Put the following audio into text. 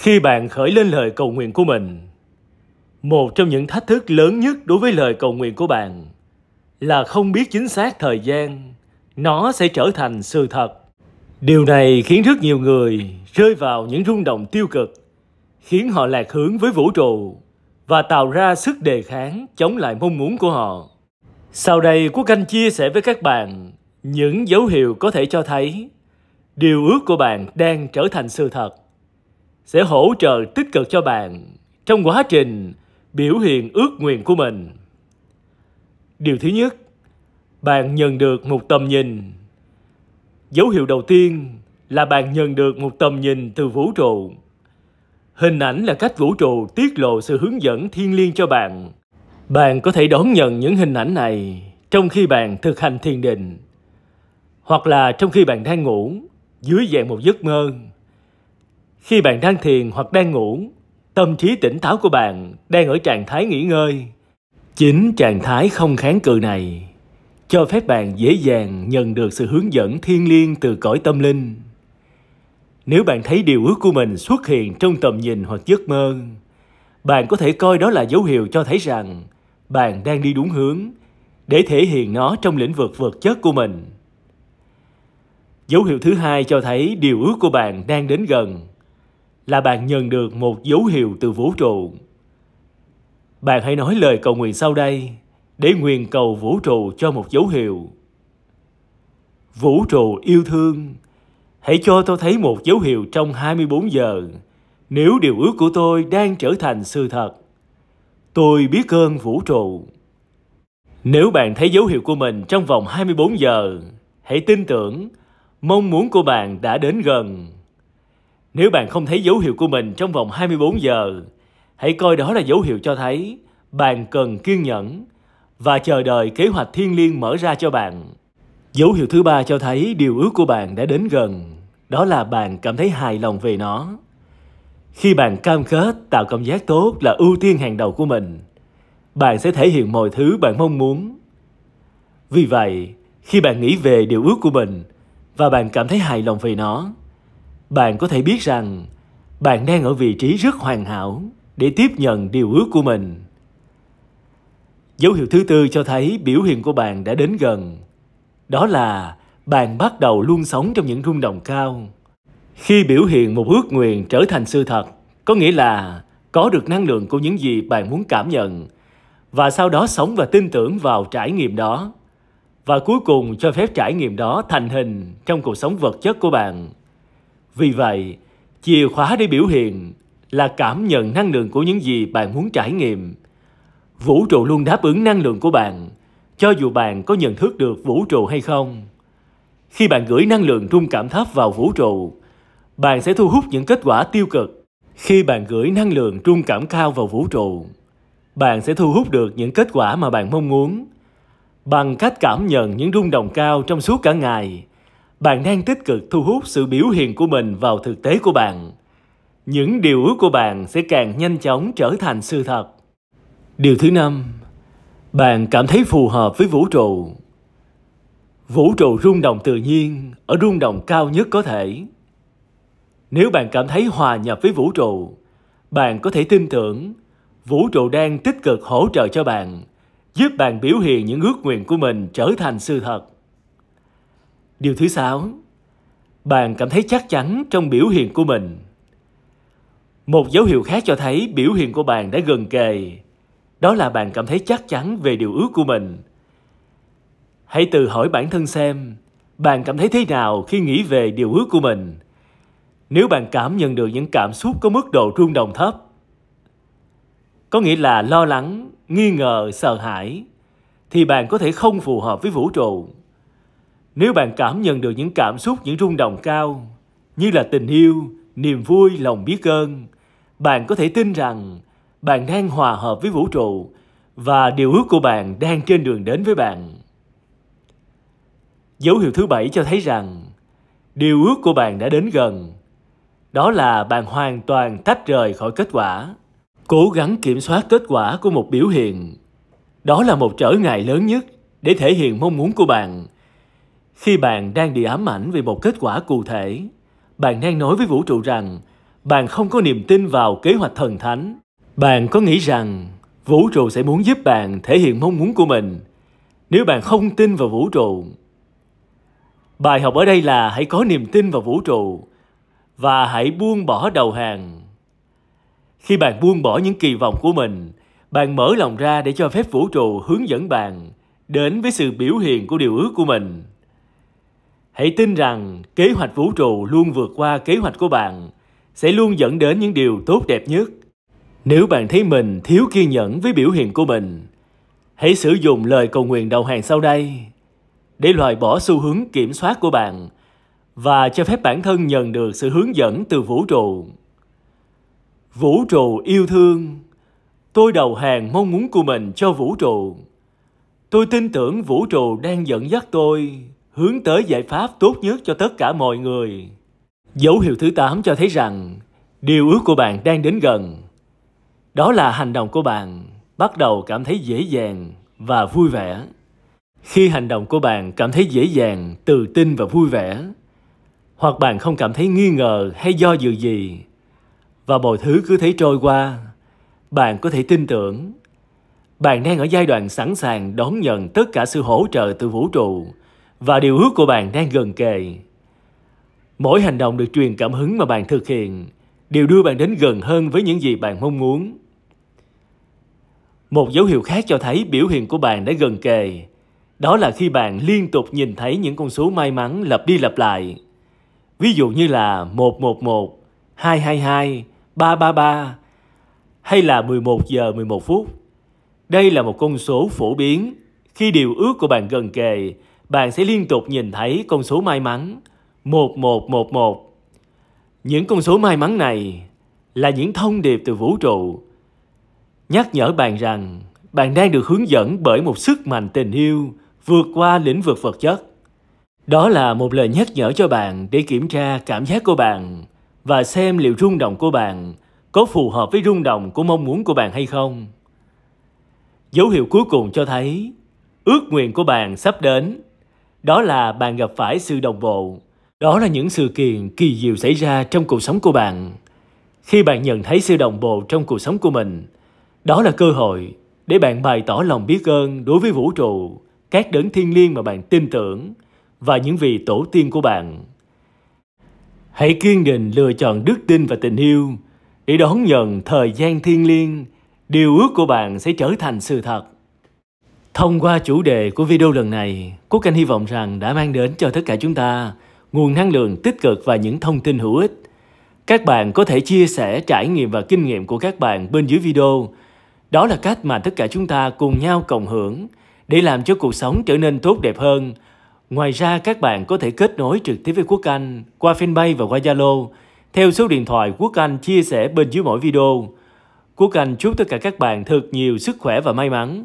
Khi bạn khởi lên lời cầu nguyện của mình, một trong những thách thức lớn nhất đối với lời cầu nguyện của bạn là không biết chính xác thời gian nó sẽ trở thành sự thật. Điều này khiến rất nhiều người rơi vào những rung động tiêu cực, khiến họ lạc hướng với vũ trụ và tạo ra sức đề kháng chống lại mong muốn của họ. Sau đây, Quốc Anh chia sẻ với các bạn những dấu hiệu có thể cho thấy điều ước của bạn đang trở thành sự thật sẽ hỗ trợ tích cực cho bạn trong quá trình biểu hiện ước nguyện của mình. Điều thứ nhất, bạn nhận được một tầm nhìn. Dấu hiệu đầu tiên là bạn nhận được một tầm nhìn từ vũ trụ. Hình ảnh là cách vũ trụ tiết lộ sự hướng dẫn thiên liêng cho bạn. Bạn có thể đón nhận những hình ảnh này trong khi bạn thực hành thiền định hoặc là trong khi bạn đang ngủ dưới dạng một giấc mơ. Khi bạn đang thiền hoặc đang ngủ, tâm trí tỉnh táo của bạn đang ở trạng thái nghỉ ngơi. Chính trạng thái không kháng cự này cho phép bạn dễ dàng nhận được sự hướng dẫn thiêng liêng từ cõi tâm linh. Nếu bạn thấy điều ước của mình xuất hiện trong tầm nhìn hoặc giấc mơ, bạn có thể coi đó là dấu hiệu cho thấy rằng bạn đang đi đúng hướng để thể hiện nó trong lĩnh vực vật chất của mình. Dấu hiệu thứ hai cho thấy điều ước của bạn đang đến gần là bạn nhận được một dấu hiệu từ vũ trụ. Bạn hãy nói lời cầu nguyện sau đây để nguyện cầu vũ trụ cho một dấu hiệu. Vũ trụ yêu thương, hãy cho tôi thấy một dấu hiệu trong 24 giờ nếu điều ước của tôi đang trở thành sự thật. Tôi biết ơn vũ trụ. Nếu bạn thấy dấu hiệu của mình trong vòng 24 giờ, hãy tin tưởng mong muốn của bạn đã đến gần. Nếu bạn không thấy dấu hiệu của mình trong vòng 24 giờ, hãy coi đó là dấu hiệu cho thấy bạn cần kiên nhẫn và chờ đợi kế hoạch thiên liêng mở ra cho bạn. Dấu hiệu thứ ba cho thấy điều ước của bạn đã đến gần, đó là bạn cảm thấy hài lòng về nó. Khi bạn cam kết tạo cảm giác tốt là ưu tiên hàng đầu của mình, bạn sẽ thể hiện mọi thứ bạn mong muốn. Vì vậy, khi bạn nghĩ về điều ước của mình và bạn cảm thấy hài lòng về nó, bạn có thể biết rằng bạn đang ở vị trí rất hoàn hảo để tiếp nhận điều ước của mình. Dấu hiệu thứ tư cho thấy biểu hiện của bạn đã đến gần. Đó là bạn bắt đầu luôn sống trong những rung động cao. Khi biểu hiện một ước nguyện trở thành sự thật, có nghĩa là có được năng lượng của những gì bạn muốn cảm nhận và sau đó sống và tin tưởng vào trải nghiệm đó và cuối cùng cho phép trải nghiệm đó thành hình trong cuộc sống vật chất của bạn. Vì vậy, chìa khóa để biểu hiện là cảm nhận năng lượng của những gì bạn muốn trải nghiệm. Vũ trụ luôn đáp ứng năng lượng của bạn, cho dù bạn có nhận thức được vũ trụ hay không. Khi bạn gửi năng lượng rung cảm thấp vào vũ trụ, bạn sẽ thu hút những kết quả tiêu cực. Khi bạn gửi năng lượng trung cảm cao vào vũ trụ, bạn sẽ thu hút được những kết quả mà bạn mong muốn. Bằng cách cảm nhận những rung động cao trong suốt cả ngày, bạn đang tích cực thu hút sự biểu hiện của mình vào thực tế của bạn. Những điều ước của bạn sẽ càng nhanh chóng trở thành sự thật. Điều thứ năm, bạn cảm thấy phù hợp với vũ trụ. Vũ trụ rung động tự nhiên ở rung động cao nhất có thể. Nếu bạn cảm thấy hòa nhập với vũ trụ, bạn có thể tin tưởng vũ trụ đang tích cực hỗ trợ cho bạn, giúp bạn biểu hiện những ước nguyện của mình trở thành sự thật. Điều thứ sáu, bạn cảm thấy chắc chắn trong biểu hiện của mình. Một dấu hiệu khác cho thấy biểu hiện của bạn đã gần kề, đó là bạn cảm thấy chắc chắn về điều ước của mình. Hãy tự hỏi bản thân xem, bạn cảm thấy thế nào khi nghĩ về điều ước của mình? Nếu bạn cảm nhận được những cảm xúc có mức độ rung động thấp, có nghĩa là lo lắng, nghi ngờ, sợ hãi, thì bạn có thể không phù hợp với vũ trụ. Nếu bạn cảm nhận được những cảm xúc, những rung động cao, như là tình yêu, niềm vui, lòng biết ơn, bạn có thể tin rằng bạn đang hòa hợp với vũ trụ và điều ước của bạn đang trên đường đến với bạn. Dấu hiệu thứ bảy cho thấy rằng điều ước của bạn đã đến gần. Đó là bạn hoàn toàn tách rời khỏi kết quả. Cố gắng kiểm soát kết quả của một biểu hiện. Đó là một trở ngại lớn nhất để thể hiện mong muốn của bạn. Khi bạn đang bị ám ảnh về một kết quả cụ thể, bạn đang nói với vũ trụ rằng bạn không có niềm tin vào kế hoạch thần thánh. Bạn có nghĩ rằng vũ trụ sẽ muốn giúp bạn thể hiện mong muốn của mình nếu bạn không tin vào vũ trụ. Bài học ở đây là hãy có niềm tin vào vũ trụ và hãy buông bỏ đầu hàng. Khi bạn buông bỏ những kỳ vọng của mình, bạn mở lòng ra để cho phép vũ trụ hướng dẫn bạn đến với sự biểu hiện của điều ước của mình. Hãy tin rằng kế hoạch vũ trụ luôn vượt qua kế hoạch của bạn, sẽ luôn dẫn đến những điều tốt đẹp nhất. Nếu bạn thấy mình thiếu kiên nhẫn với biểu hiện của mình, hãy sử dụng lời cầu nguyện đầu hàng sau đây để loại bỏ xu hướng kiểm soát của bạn và cho phép bản thân nhận được sự hướng dẫn từ vũ trụ. Vũ trụ yêu thương, tôi đầu hàng mong muốn của mình cho vũ trụ. Tôi tin tưởng vũ trụ đang dẫn dắt tôi hướng tới giải pháp tốt nhất cho tất cả mọi người. Dấu hiệu thứ 8 cho thấy rằng điều ước của bạn đang đến gần. Đó là hành động của bạn bắt đầu cảm thấy dễ dàng và vui vẻ. Khi hành động của bạn cảm thấy dễ dàng, tự tin và vui vẻ, hoặc bạn không cảm thấy nghi ngờ hay do dự gì, và mọi thứ cứ thấy trôi qua, bạn có thể tin tưởng. Bạn đang ở giai đoạn sẵn sàng đón nhận tất cả sự hỗ trợ từ vũ trụ và điều ước của bạn đang gần kề. Mỗi hành động được truyền cảm hứng mà bạn thực hiện đều đưa bạn đến gần hơn với những gì bạn mong muốn. Một dấu hiệu khác cho thấy biểu hiện của bạn đã gần kề. Đó là khi bạn liên tục nhìn thấy những con số may mắn lặp đi lặp lại. Ví dụ như là 111, 222, 333 hay là 11 giờ 11 phút. Đây là một con số phổ biến. Khi điều ước của bạn gần kề, bạn sẽ liên tục nhìn thấy con số may mắn 1111. Những con số may mắn này là những thông điệp từ vũ trụ nhắc nhở bạn rằng bạn đang được hướng dẫn bởi một sức mạnh tình yêu vượt qua lĩnh vực vật chất. Đó là một lời nhắc nhở cho bạn để kiểm tra cảm giác của bạn và xem liệu rung động của bạn có phù hợp với rung động của mong muốn của bạn hay không. Dấu hiệu cuối cùng cho thấy ước nguyện của bạn sắp đến. Đó là bạn gặp phải sự đồng bộ. Đó là những sự kiện kỳ diệu xảy ra trong cuộc sống của bạn. Khi bạn nhận thấy sự đồng bộ trong cuộc sống của mình, đó là cơ hội để bạn bày tỏ lòng biết ơn đối với vũ trụ, các đấng thiên liêng mà bạn tin tưởng và những vị tổ tiên của bạn. Hãy kiên định lựa chọn đức tin và tình yêu để đón nhận thời gian thiên liêng, điều ước của bạn sẽ trở thành sự thật. Thông qua chủ đề của video lần này, Quốc Anh hy vọng rằng đã mang đến cho tất cả chúng ta nguồn năng lượng tích cực và những thông tin hữu ích. Các bạn có thể chia sẻ trải nghiệm và kinh nghiệm của các bạn bên dưới video đó là cách mà tất cả chúng ta cùng nhau cộng hưởng để làm cho cuộc sống trở nên tốt đẹp hơn. Ngoài ra các bạn có thể kết nối trực tiếp với Quốc Anh qua fanpage và qua Zalo theo số điện thoại Quốc Anh chia sẻ bên dưới mỗi video. Quốc Anh chúc tất cả các bạn thật nhiều sức khỏe và may mắn.